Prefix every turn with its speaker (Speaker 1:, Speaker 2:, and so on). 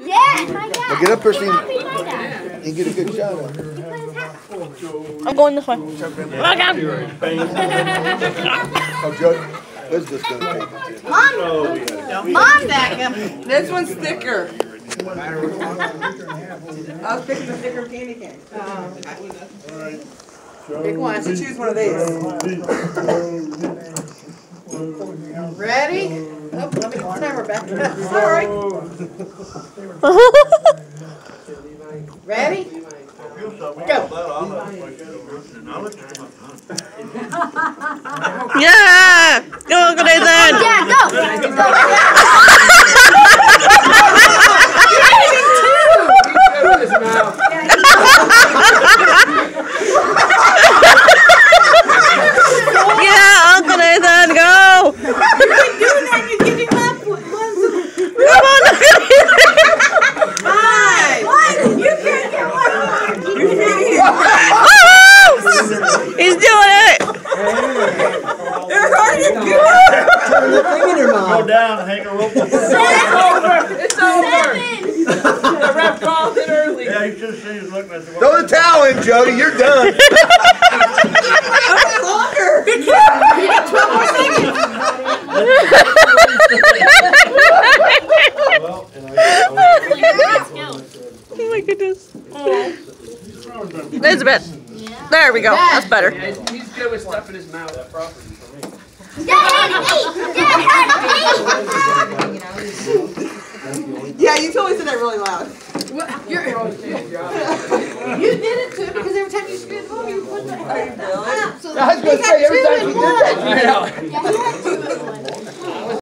Speaker 1: Yeah, my dad.
Speaker 2: Now get up there so you
Speaker 1: That'd be my dad.
Speaker 2: you get a good shot of it.
Speaker 1: He put his hat.
Speaker 3: I'm going this way. I got him.
Speaker 2: Oh, Joe, Liz just gonna take it.
Speaker 1: Mom, mom back him.
Speaker 4: This one's thicker. I was picking the thicker candy cane. Uh-huh. Pick one, so choose one of these. Ready? Mm. Oh, let me get the timer back. Sorry. Ready?
Speaker 3: Yeah! Go, Uncle Nathan!
Speaker 1: Yeah, go.
Speaker 3: Yeah, Uncle Nathan, go! Come on, Uncle Nathan!
Speaker 4: Five.
Speaker 1: You can't get one.
Speaker 3: Woo! He's doing it!
Speaker 4: They're hard to do.
Speaker 5: Go down hang a rope.
Speaker 4: It's over.
Speaker 1: It's Seven.
Speaker 4: The ref called it early.
Speaker 5: Yeah, you should have seen his look.
Speaker 2: Throw the towel in, Jody. You're done.
Speaker 4: Longer.
Speaker 5: well, and I,
Speaker 3: Oh my goodness. Oh. Elizabeth. There we go. That's better.
Speaker 6: He's good with stuff in his mouth.
Speaker 1: Dad had eight. Dad had.
Speaker 4: Yeah, you totally said that really loud.
Speaker 7: You did it too, because every time you screwed home, oh, you put the.
Speaker 4: Really?
Speaker 7: I know, ah, so
Speaker 2: I was gonna say, every time you did that,
Speaker 6: I know.